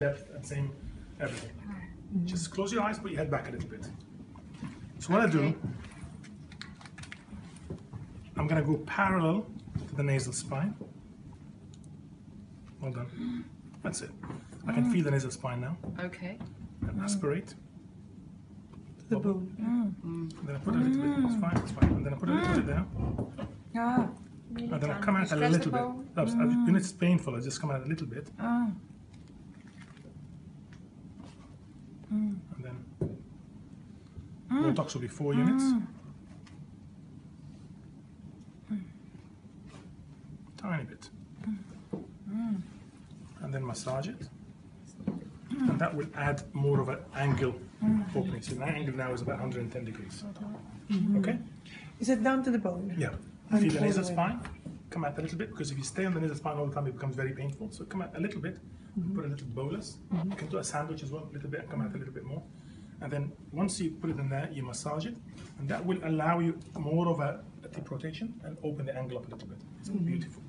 depth and same everything. Mm-hmm. Just close your eyes, put your head back a little bit. So what I do, I'm gonna go parallel to the nasal spine. Well done. That's it. I can mm. feel the nasal spine now. Okay. And mm. aspirate. The bone. Mm. And then I put a little bit. It's fine. It's fine. And then I put a little bit there. Ah. And then I come out a little bit. That's, When it's painful, I just come out a little bit. Ah. Ah. And then Botox will be four units. Mm. Tiny bit. And then massage it. And that will add more of an angle opening. So the angle now is about 110 degrees. Okay? Is it down to the bone? Yeah. And Feel the all nasal the way spine. Come out a little bit because if you stay on the nasal spine all the time, it becomes very painful. So come out a little bit. Mm-hmm. Put a little bolus. Mm-hmm. You can do a sandwich as well, a little bit, and come out a little bit more. And then once you put it in there, you massage it, and that will allow you more of a, a tip rotation and open the angle up a little bit. It's mm-hmm. beautiful.